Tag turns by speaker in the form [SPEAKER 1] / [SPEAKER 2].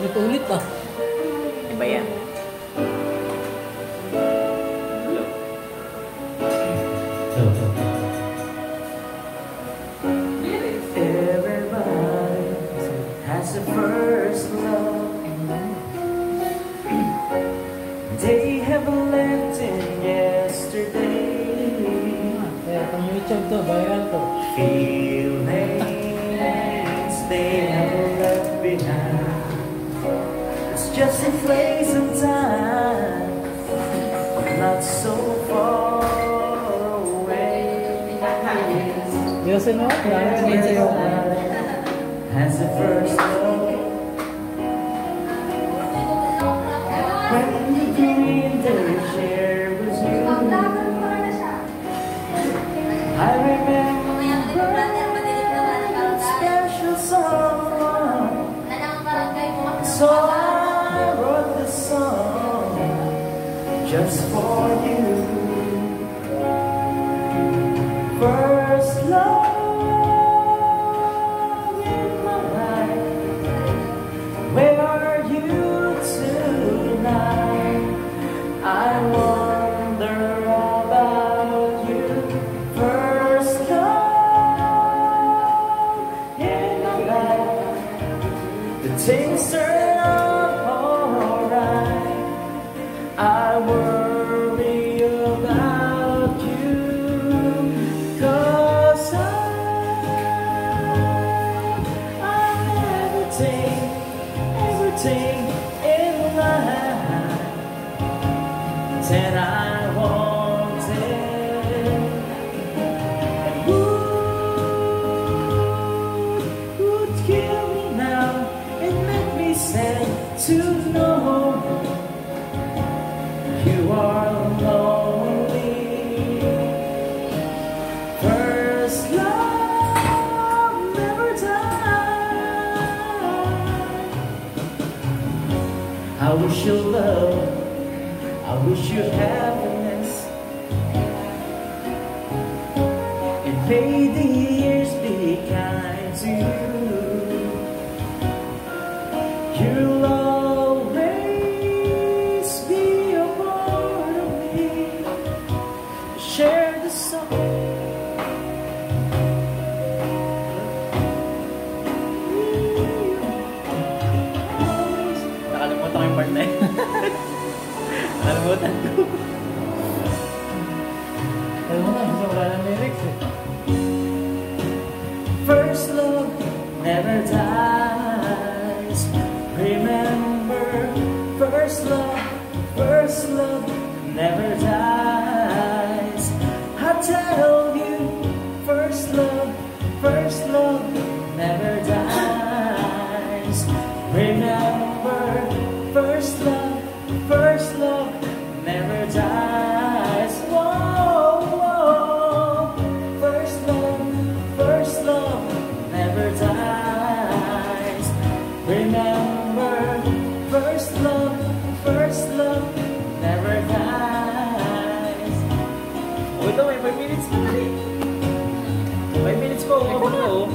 [SPEAKER 1] Ulit-ulit ah.
[SPEAKER 2] Iba yan.
[SPEAKER 3] They have lived in yesterday.
[SPEAKER 1] Kaya pang YouTube to, viral to.
[SPEAKER 3] Feel just a phase of time, not so far away.
[SPEAKER 1] Yosin mo, kaya din sa'yo.
[SPEAKER 3] Has a first love. Just for you. First love in my life. Where are you tonight? I wonder about you. First love in my life. The things I worry about you. Cause I, I'm everything, everything in life that I wanted. Who would kill me now and make me sad to know I wish you love, I wish you happiness, and may the First love never dies. Remember, first love, first love never dies. First love, first love never dies.
[SPEAKER 2] Oh, ito, may 5 minutes pa rin. 5 minutes pa, umabot na oh.